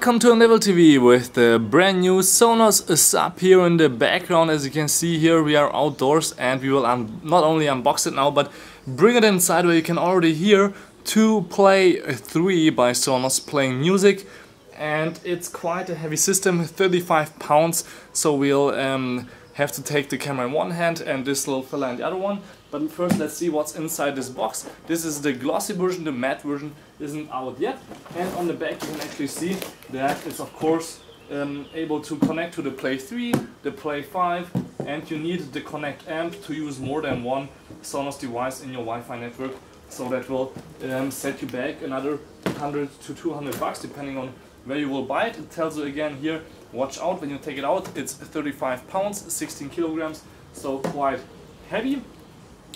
Welcome to nDevil TV with the brand new Sonos sub here in the background. As you can see here, we are outdoors and we will not only unbox it now, but bring it inside where you can already hear 2 Play 3 by Sonos playing music. And it's quite a heavy system, 35 pounds, so we'll um, have to take the camera in one hand and this little fella in the other one. But first let's see what's inside this box. This is the glossy version, the matte version isn't out yet. And on the back you can actually see that it's of course um, able to connect to the Play 3, the Play 5 and you need the Connect amp to use more than one Sonos device in your Wi-Fi network. So that will um, set you back another 100 to 200 bucks depending on where you will buy it. It tells you again here, watch out when you take it out. It's 35 pounds, 16 kilograms, so quite heavy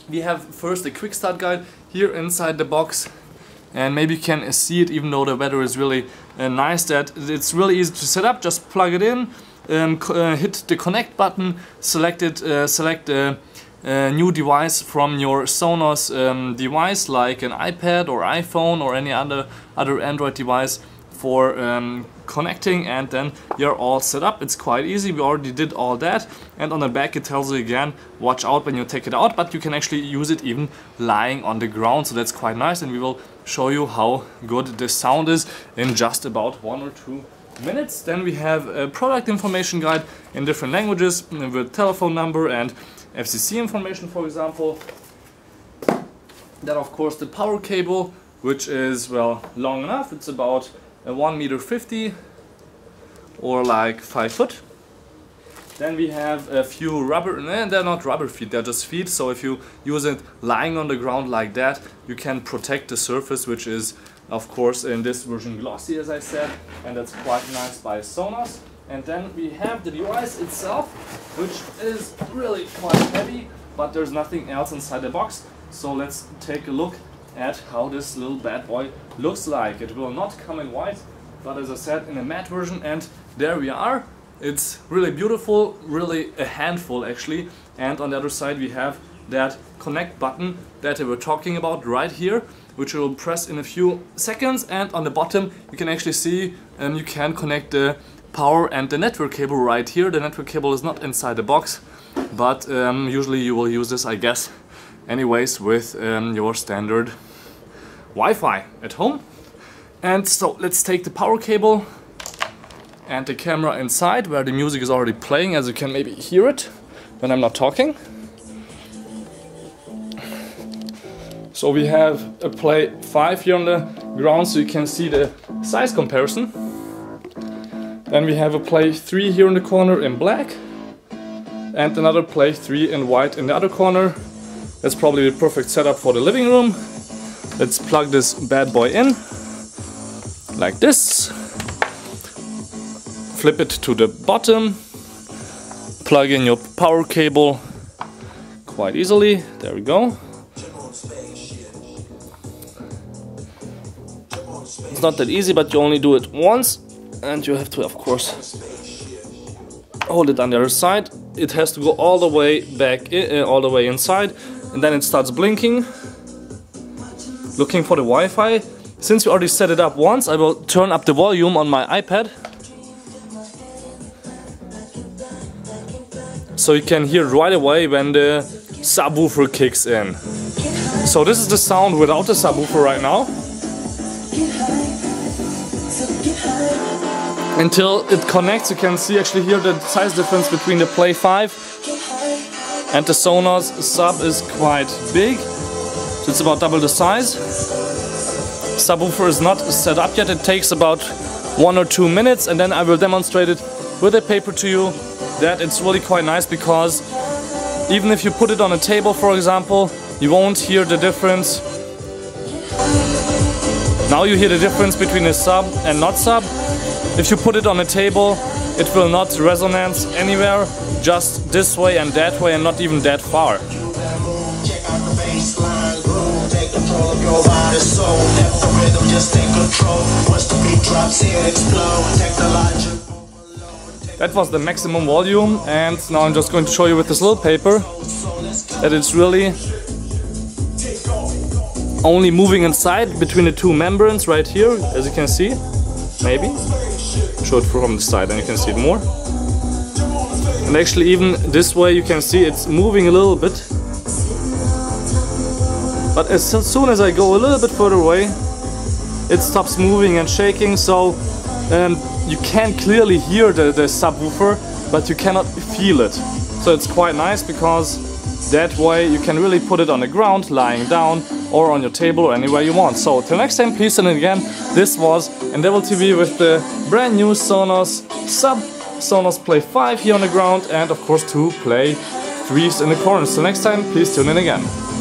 we have first a quick start guide here inside the box and maybe you can see it even though the weather is really uh, nice that it's really easy to set up just plug it in um, uh, hit the connect button select it uh, select a, a, new device from your Sonos um, device like an iPad or iPhone or any other other Android device for um, connecting and then you're all set up. It's quite easy, we already did all that and on the back it tells you again watch out when you take it out but you can actually use it even lying on the ground so that's quite nice and we will show you how good the sound is in just about one or two minutes. Then we have a product information guide in different languages with telephone number and FCC information for example. Then of course the power cable which is well long enough, it's about a 1 meter 50 or like 5 foot. Then we have a few rubber, and they're not rubber feet, they're just feet, so if you use it lying on the ground like that, you can protect the surface, which is of course in this version glossy as I said, and that's quite nice by Sonos. And then we have the device itself, which is really quite heavy, but there's nothing else inside the box. So let's take a look at how this little bad boy looks like. It will not come in white, but as I said, in a matte version, and there we are. It's really beautiful, really a handful actually, and on the other side we have that connect button that we were talking about right here, which you will press in a few seconds, and on the bottom you can actually see um, you can connect the power and the network cable right here. The network cable is not inside the box, but um, usually you will use this, I guess, anyways with um, your standard Wi-Fi at home. And so let's take the power cable and the camera inside where the music is already playing as you can maybe hear it when I'm not talking. So we have a play 5 here on the ground so you can see the size comparison. Then we have a play 3 here in the corner in black and another play 3 in white in the other corner that's probably the perfect setup for the living room. Let's plug this bad boy in, like this. Flip it to the bottom, plug in your power cable quite easily. There we go. It's not that easy, but you only do it once, and you have to, of course, hold it on the other side. It has to go all the way back, in, uh, all the way inside, and then it starts blinking. Looking for the Wi-Fi. Since we already set it up once I will turn up the volume on my iPad. So you can hear right away when the subwoofer kicks in. So this is the sound without the subwoofer right now. Until it connects you can see actually here the size difference between the Play 5 and the Sonos sub is quite big, so it's about double the size. Subwoofer is not set up yet, it takes about one or two minutes and then I will demonstrate it with a paper to you that it's really quite nice because even if you put it on a table for example, you won't hear the difference. Now you hear the difference between a sub and not sub. If you put it on a table, it will not resonance anywhere, just this way and that way and not even that far. That was the maximum volume and now I'm just going to show you with this little paper that it's really only moving inside between the two membranes right here as you can see maybe show it from the side and you can see it more. And actually even this way you can see it's moving a little bit. But as soon as I go a little bit further away, it stops moving and shaking so um, you can clearly hear the, the subwoofer but you cannot feel it. So it's quite nice because that way you can really put it on the ground, lying down, or on your table or anywhere you want. So till next time, peace and again, this was nDevil TV with the brand new Sonos Sub Sonos Play 5 here on the ground and of course two Play 3s in the corners. Till next time, please tune in again.